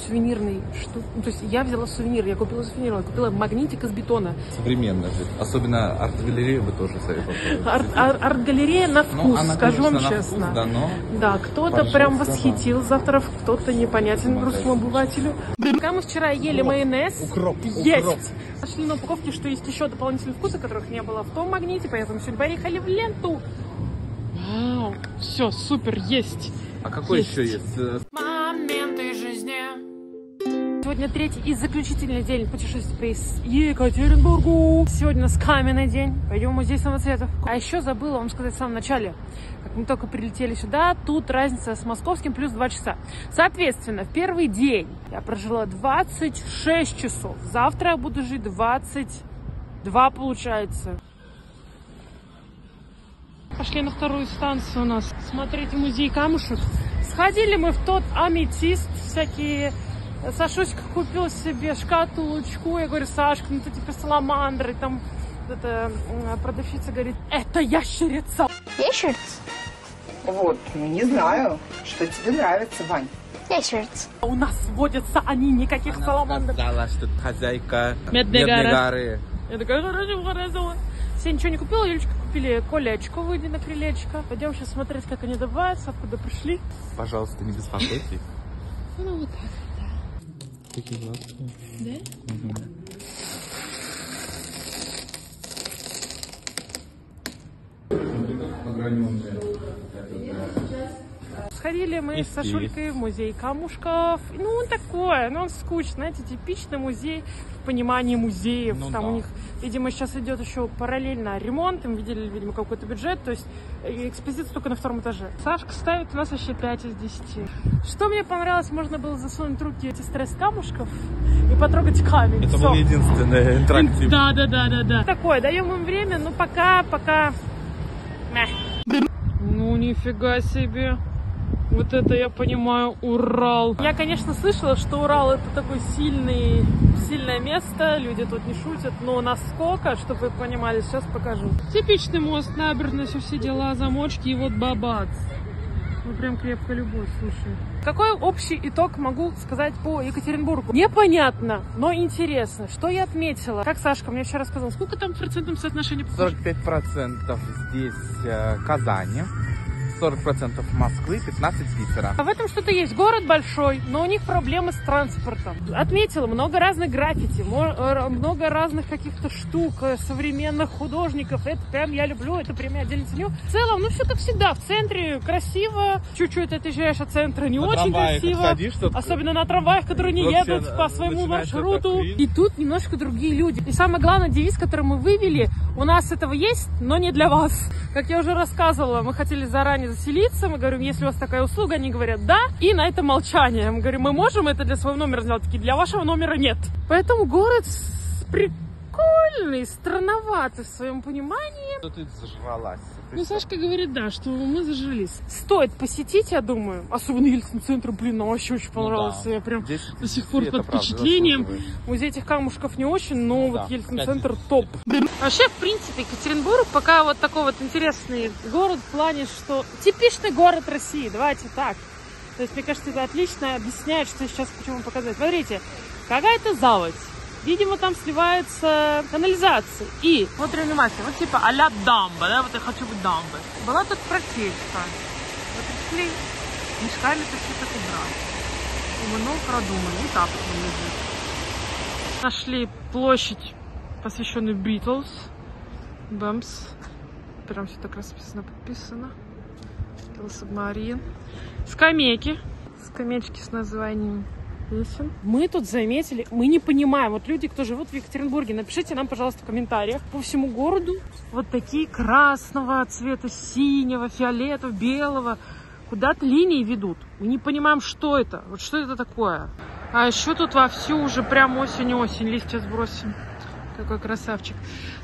сувенирный штук. Ну, то есть я взяла сувенир, я купила сувенир, я купила магнитик из бетона. Современно же. Особенно арт-галерею бы тоже советовал. Ар- ар- Арт-галерея на вкус, Ну, она, скажу вам конечно, на честно. вкус, да, но... Да, кто-то прям да. восхитил завтрак, кто-то непонятен русскому обывателю. Пока мы вчера ели майонез, есть. Нашли на упаковке, что есть еще дополнительные вкусы, которых не было в том магните, поэтому сегодня поехали в ленту. Вау, все, супер, есть. А какой Есть. еще есть? Моменты жизни. Сегодня третий и заключительный день путешествия из Екатеринбургу. Сегодня у нас каменный день. Пойдем в музей самоцветов. А еще забыла вам сказать в самом начале. Как мы только прилетели сюда, тут разница с московским плюс 2 часа. Соответственно, в первый день я прожила 26 часов. Завтра я буду жить 22, получается. Пошли на вторую станцию у нас. Смотрите музей камушек. Сходили мы в тот аметист, всякие... Сашуська купил себе шкатулочку. Я говорю, Сашка, ну ты типа саламандры. Там эта продавщица говорит, это ящерица. Ящерица? Вот, ну не знаю, что тебе нравится, Вань. Ящерица. У нас водятся они, никаких саламандр. Сказала, что хозяйка Медной горы. горы. Я такая, хорошо, хорошо. Все ничего не купила, Юлечка купили колечко, выйди на крылечко. Пойдем сейчас смотреть, как они добываются, откуда пришли. Пожалуйста, не беспокойтесь. Ну вот так. Такие гладкие. Да? Сходили мы с И Сашулькой в музей камушков. Ну, он такое, ну, он скучный, знаете, типичный музей в понимании музеев. Ну Там да. у них, видимо, сейчас идет еще параллельно ремонт, им видели, видимо, какой-то бюджет, то есть э, экспозиция только на втором этаже. Сашка ставит у нас вообще 5 из 10. Что мне понравилось, можно было засунуть руки эти стресс камушков и потрогать камень. Это был единственный интерактив. Да, да, да, да, да. Такое, даем им время, но пока, пока. Ну, нифига себе. Вот это я понимаю, Урал. Я, конечно, слышала, что Урал это такой сильный, сильное место, люди тут не шутят, но насколько, чтобы вы понимали, сейчас покажу. Типичный мост, набережная, все дела, замочки и вот бабац. Ну, прям крепко любовь, слушай. Какой общий итог могу сказать по Екатеринбургу? Непонятно, но интересно. Что я отметила? Как Сашка мне вчера сказал, сколько там в процентном соотношении? 45% здесь э, Казани, 40% Москвы, 15% Питера. А в этом что-то есть. Город большой, но у них проблемы с транспортом. Отметила много разных граффити, э, много разных каких-то штук, э, современных художников. Это прям я люблю, это прям я отдельно ценю. В целом, ну все как всегда, в центре красиво, чуть-чуть отъезжаешь от центра, не На очень красиво. садишься, тут Особенно на трамваях, которые не вообще, едут по своему маршруту. И тут немножко другие люди. И самое главное, девиз, который мы вывели, у нас этого есть, но не для вас. Как я уже рассказывала, мы хотели заранее заселиться, мы говорим, если у вас такая услуга, они говорят да, и на это молчание. Мы говорим, мы можем это для своего номера сделать, такие, для вашего номера нет. Поэтому город прикольный, странноватый в своем понимании. Что ты зажралась? Ну? Сашка говорит, да, что мы зажились. Стоит посетить, я думаю. Особенно Ельцин-центр, блин, нам вообще очень понравился. Ну да. Я прям Здесь до сих пор под впечатлением. Музей этих камушков не очень, но Да, вот Ельцин-центр топ. пять Вообще, в принципе, Екатеринбург пока вот такой вот интересный город в плане, что типичный город России, давайте так. То есть, мне кажется, это отлично объясняет, что я сейчас хочу вам показать. Смотрите, какая-то заводь. Видимо, там сливается канализация. И, смотри внимательно, вот типа а-ля дамба, да, вот я хочу быть дамбой. Была тут протечка. Вот пришли мешками это все так убрать. Умно продумали. И так вот лежит. Нашли площадь, посвященную Битлз. Бэмс. Прям все так расписано, подписано. Submarine. Скамейки. Скамеечки с названием. Мы тут заметили, мы не понимаем, вот люди, кто живут в Екатеринбурге, напишите нам, пожалуйста, в комментариях. По всему городу вот такие красного цвета, синего, фиолетового, белого. Куда-то линии ведут. Мы не понимаем, что это. Вот что это такое. А еще тут вовсю уже прям осень-осень. Листья сбросим. Какой красавчик.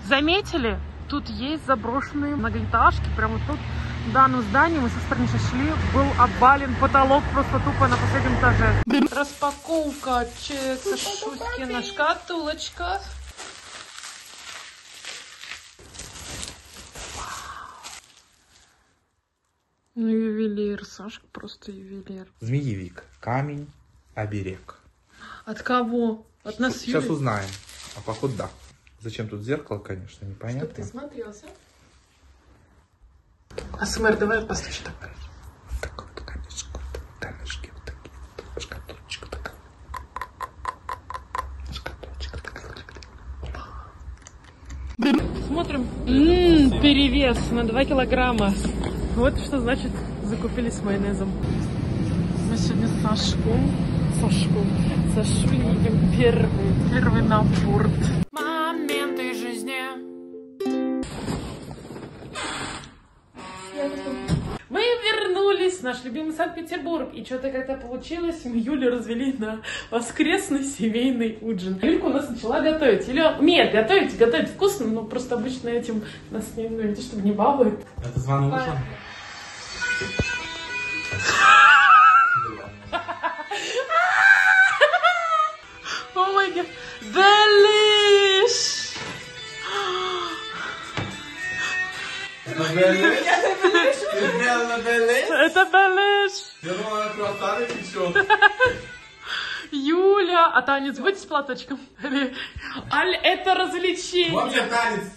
Заметили? Тут есть заброшенные многоэтажки. Прямо тут в данном здании мы со стороны шли, был обвален потолок просто тупо на последнем этаже. Распаковка чека Шуськина шкатулочка. Ну, ювелир, Сашка просто ювелир. Змеевик. Камень оберег. От кого? От нас Сейчас Юлей? узнаем. А походу да. Зачем тут зеркало, конечно, Чтоб непонятно. ты смотрелся. АСМР, давай постучи так. Смотрим. Ммм, перевес на 2 килограмма. Вот что значит закупились майонезом. Мы сегодня с Сашком, Сашком, Сашой едем первый, первый на борт. Наш любимый Санкт-Петербург. И что-то как-то получилось. Мы Юлю развели на воскресный семейный ужин. Юлька у нас начала готовить. Или умеет готовить, готовить вкусно, но просто обычно этим нас не, ну, не то чтобы не балует. Это звонок ужин. О май гад. Это беляш? Ты сделала беляш? Это Белиш! Я думала, она круассаны печет. Юля, а танец будет с платочком? Или... Аль, это развлечение. Вот тебе танец.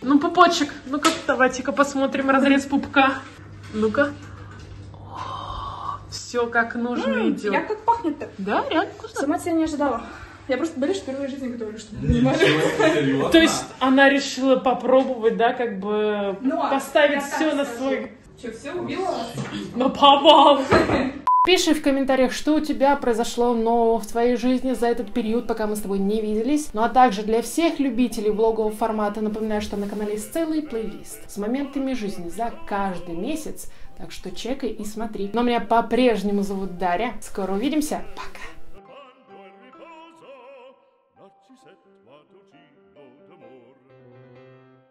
Ну, пупочек. Ну-ка, давайте-ка посмотрим разрез пупка. Ну-ка. Все как нужно идет. Я как пахнет-то? Да, реально вкусно. Сама себя не ожидала. Я просто болею впервые в жизни готовлю, чтобы понимали. То есть она решила попробовать, да, как бы Ну, а поставить все на свой... Че, все убила вас? На повал. Пиши в комментариях, что у тебя произошло нового в твоей жизни за этот период, пока мы с тобой не виделись. Ну а также для всех любителей влогового формата напоминаю, что на канале есть целый плейлист с моментами жизни за каждый месяц. Так что чекай и смотри. Но меня по-прежнему зовут Дарья. Скоро увидимся. Пока.